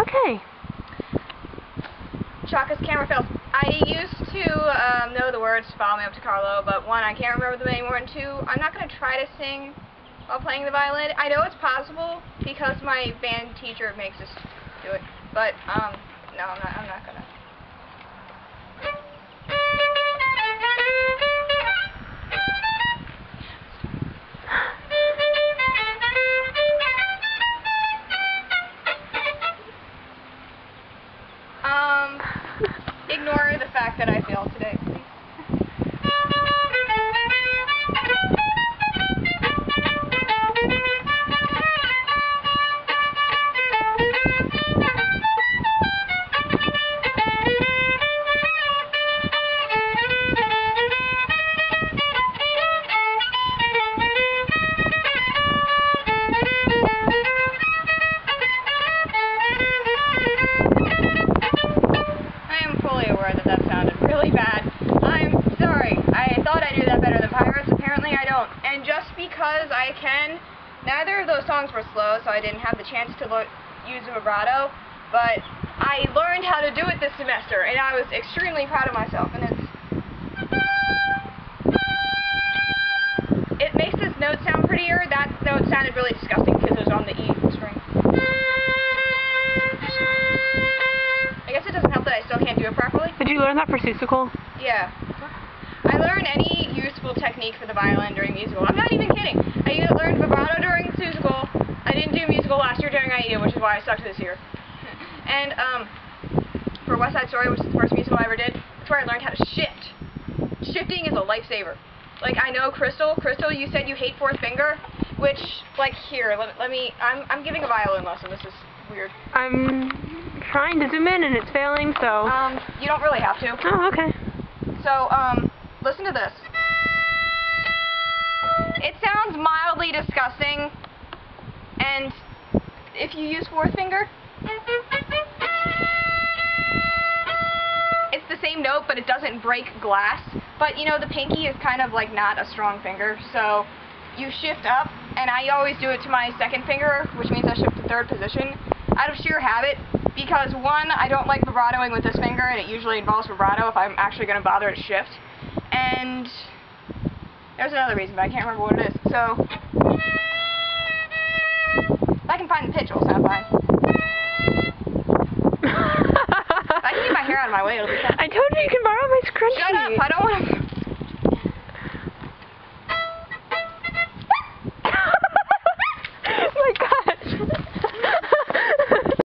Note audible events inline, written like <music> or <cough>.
Okay. Chaka's camera fails. I used to um, know the words to Follow Me Up to Carlow, but one, I can't remember them anymore, and two, I'm not going to try to sing while playing the violin. I know it's possible because my band teacher makes us do it, but um, no, I'm not, I'm not going to. Ignore the fact that I failed today, Pirates. Apparently I don't. And just because I can, neither of those songs were slow, so I didn't have the chance to use a vibrato. But I learned how to do it this semester, and I was extremely proud of myself. And it's it makes this note sound prettier. That note sounded really disgusting because it was on the E string. I guess it doesn't help that I still can't do it properly. Did you learn that for Seussical? Yeah. I learned any useful technique for the violin during musical. I'm not even kidding. I learned vibrato during musical. I didn't do musical last year during IEDA, which is why I sucked this year. <laughs> And um, for West Side Story, which is the first musical I ever did, that's where I learned how to shift. Shifting is a lifesaver. Like I know Crystal. Crystal, you said you hate fourth finger, which like here. Let, let me. I'm I'm giving a violin lesson. This is weird. I'm trying to zoom in and it's failing, so. Um, you don't really have to. Oh, okay. So, um, listen to this. It sounds mildly disgusting, and if you use fourth finger, it's the same note, but it doesn't break glass. But, you know, the pinky is kind of like not a strong finger, so you shift up, and I always do it to my second finger, which means I shift to third position, out of sheer habit, because one, I don't like vibratoing with this finger, and it usually involves vibrato if I'm actually going to bother to shift. And there's another reason, but I can't remember what it is. So, if I can find the pitch, it'll sound fine. <laughs> If I can get my hair out of my way, it'll be fine. I told you you can borrow my scrunchie. Shut up! I don't want to